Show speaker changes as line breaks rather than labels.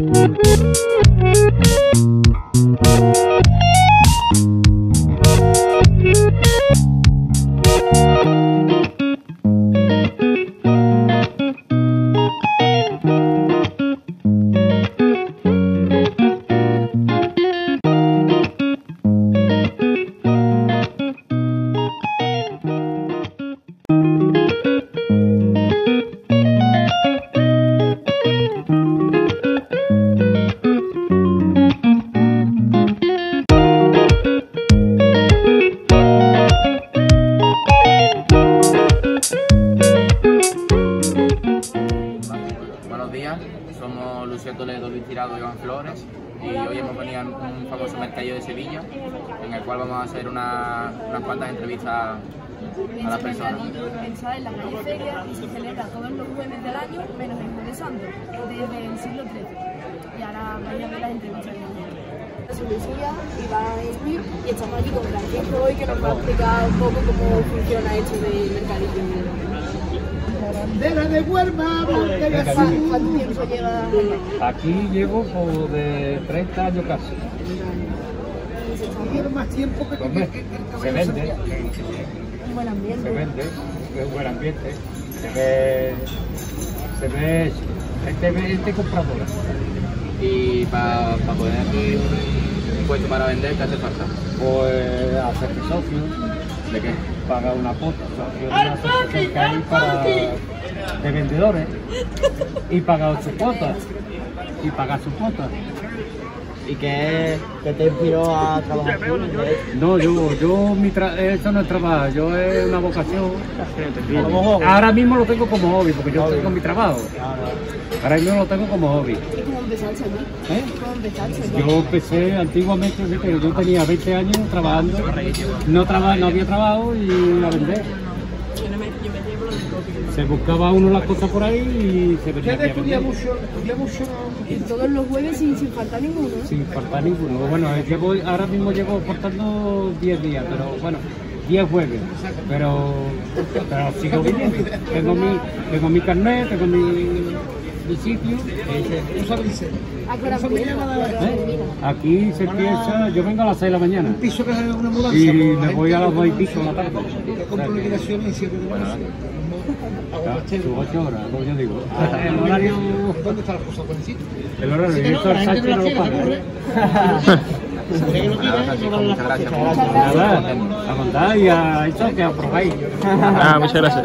Thank you. Buenos días, somos Lucía Toledo, Luis Tirado y Iván Flores y hoy hemos venido a un famoso mercadillo de Sevilla en el cual vamos a hacer una- unas cuantas entrevistas a las personas.
Está en la calle Feria y se celebra todos los jueves del año, menos el jueves santo, desde el siglo XIII. Y ahora vais a ver las entrevistas. Soy Lucía, Iván y Luis, y estamos aquí con Francisco hoy que nos va a explicar un poco cómo funciona esto del mercadillo.
Bandera de bandera
¿Cuánto
azul.
cuánto tiempo lleva?
Aquí llevo como de 30 años casi.
Quiero más tiempo que que- que- que-
se vende,
Un buen
se
ambiente.
vende, es un buen ambiente, se ve, se ve gente, gente compradora.
Y para poder aquí un, puesto para vender, ¿qué hace falta?
Pues hacerse socio,
¿De qué?
pagar una cuota, socio de una asociación que hay para, de vendedores y pagar su cuota, y pagar su cuota.
¿Y qué, qué te inspiró a trabajar tú?
No, yo, yo, mi tra eso no es trabajo, yo es una vocación.
Como joven.
Ahora mismo lo tengo como hobby, porque yo tengo mi trabajo. Ahora mismo lo tengo como hobby.
¿Y cómo empezaste aquí?
¿eh?
¿Cómo empezaste aquí?
Yo empecé antiguamente, fíjate, yo tenía 20 años trabajando, no, traba, no había trabajo y a vender. Se buscaba uno las cosas por ahí y se vendía
Ustedes
a
estudian
vender.
mucho, estudian mucho.
Y todos los jueves sin, sin faltar ninguno. ¿no?
Sin faltar ninguno. Bueno, llevo, ahora mismo llevo portando 10 días, pero bueno, 10 jueves. Pero, pero sigo viniendo. Tengo mi, tengo mi carnet, tengo mi, mi sitio.
¿Tú sabes dice?
¿A qué hora empieza? ¿A qué hora
¿eh? Aquí se empieza, yo vengo a las 6 de la mañana.
Un piso que es una mudanza.
Y me voy a las dos y
que-
pico de la tarde.
Que compro liquidaciones y cierre de marzo.
Claro, sus ocho horas, como yo digo. El horario,
¿Dónde está la cosa el sitio?
el horario, y eso el Sánchez no lo paga.
Nada, Francisco, muchas gracias. por-
Nada, a contar y a eso que aprobáis.
Ah, muchas gracias.